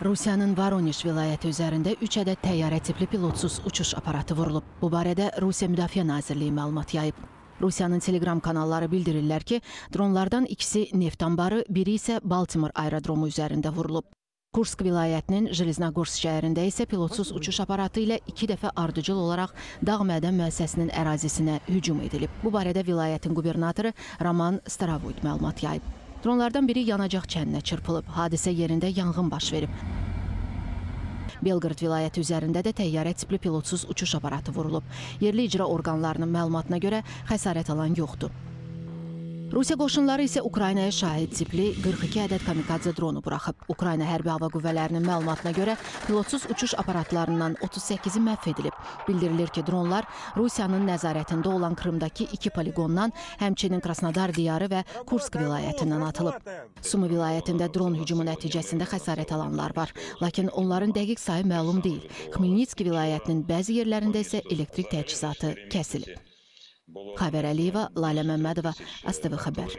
Rusiyanın Voronij vilayəti üzərində 3 ədəd təyyarə tipli pilotsuz uçuş aparatı vurulub. Bu barədə Rusiya Müdafiə Nazirliyi məlumat yayıb. Rusiyanın Telegram kanalları bildirirlər ki, dronlardan ikisi neft anbarı, biri isə Baltimore aerodromu üzərində vurulub. Kursk vilayətinin Jeliznagorsk şəhərində isə pilotsuz uçuş aparatı ilə iki dəfə ardıcıl olaraq dağ mədən müəssisəsinin ərazisinə hücum edilib. Bu barədə vilayətin qubernatoru Roman Starovoyt məlumat yayıb. Dronlardan biri yanacaq çəninə çırpılıb. Hadisə yerində yanğın baş verib. Belqrad vilayəti üzərində də təyyarə tipli pilotsuz uçuş aparatı vurulub. Yerli icra orqanlarının məlumatına görə xəsarət alan yoxdur. Rusiya qoşunları isə Ukraynaya şahid tipli 42 ədəd kamikadze dronu buraxıb. Ukrayna Hərbi Hava Qüvvələrinin məlumatına görə pilotsuz uçuş aparatlarından 38-i məhv edilib. Bildirilir ki, dronlar Rusiyanın nəzarətində olan Krımdakı iki poligondan, həmçinin Krasnodar diyarı və Kursk vilayətindən atılıb. Sumi vilayətində dron hücumu nəticəsində xəsarət alanlar var, lakin onların dəqiq sayı məlum deyil. Xmelnitski vilayətinin bəzi yerlərində isə elektrik təchizatı kəsilib. Хавер Алиева, Лаля Мамедова, СТВ Хабар.